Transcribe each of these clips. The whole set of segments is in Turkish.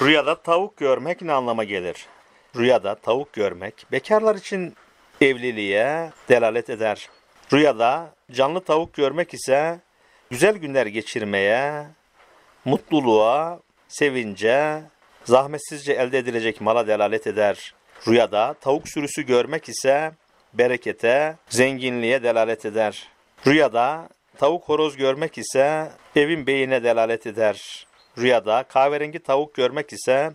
Rüyada tavuk görmek ne anlama gelir? Rüyada tavuk görmek bekarlar için evliliğe delalet eder. Rüyada canlı tavuk görmek ise güzel günler geçirmeye, mutluluğa, sevince, zahmetsizce elde edilecek mala delalet eder. Rüyada tavuk sürüsü görmek ise berekete, zenginliğe delalet eder. Rüyada tavuk horoz görmek ise evin beyine delalet eder. Rüyada kahverengi tavuk görmek ise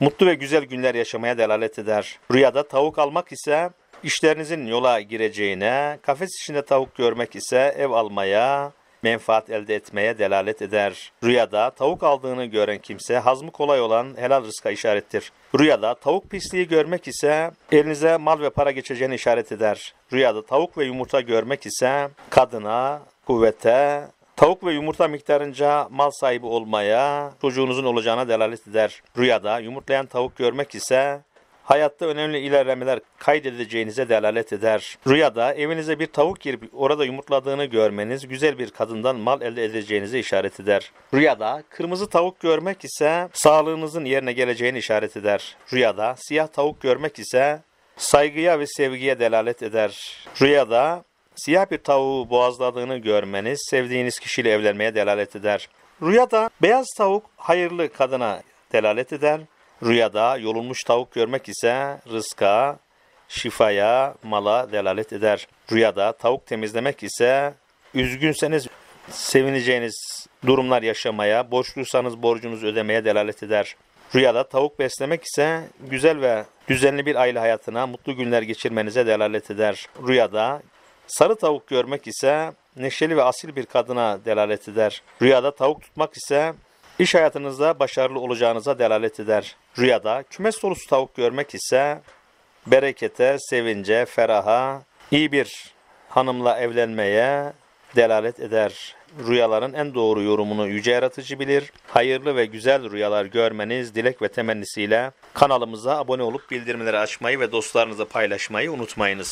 mutlu ve güzel günler yaşamaya delalet eder. Rüyada tavuk almak ise işlerinizin yola gireceğine, kafes içinde tavuk görmek ise ev almaya, menfaat elde etmeye delalet eder. Rüyada tavuk aldığını gören kimse hazmı kolay olan helal rızka işarettir. Rüyada tavuk pisliği görmek ise elinize mal ve para geçeceğini işaret eder. Rüyada tavuk ve yumurta görmek ise kadına, kuvvete, tavuk ve yumurta miktarınca mal sahibi olmaya, çocuğunuzun olacağına delalet eder. Rüyada yumurtlayan tavuk görmek ise hayatta önemli ilerlemeler kaydedeceğinize delalet eder. Rüyada evinize bir tavuk girip orada yumurtladığını görmeniz güzel bir kadından mal elde edeceğinize işaret eder. Rüyada kırmızı tavuk görmek ise sağlığınızın yerine geleceğini işaret eder. Rüyada siyah tavuk görmek ise saygıya ve sevgiye delalet eder. Rüyada siyah bir tavuğu boğazladığını görmeniz sevdiğiniz kişiyle evlenmeye delalet eder. Rüyada beyaz tavuk hayırlı kadına delalet eder. Rüyada yolunmuş tavuk görmek ise rızka, şifaya, mala delalet eder. Rüyada tavuk temizlemek ise üzgünseniz sevineceğiniz durumlar yaşamaya, borçluysanız borcunuzu ödemeye delalet eder. Rüyada tavuk beslemek ise güzel ve düzenli bir aile hayatına, mutlu günler geçirmenize delalet eder. Rüyada sarı tavuk görmek ise neşeli ve asil bir kadına delalet eder. Rüyada tavuk tutmak ise iş hayatınızda başarılı olacağınıza delalet eder. Rüyada kümes dolusu tavuk görmek ise berekete, sevince, feraha, iyi bir hanımla evlenmeye delalet eder. Rüyaların en doğru yorumunu yüce yaratıcı bilir. Hayırlı ve güzel rüyalar görmeniz dilek ve temennisiyle kanalımıza abone olup bildirimleri açmayı ve dostlarınızla paylaşmayı unutmayınız.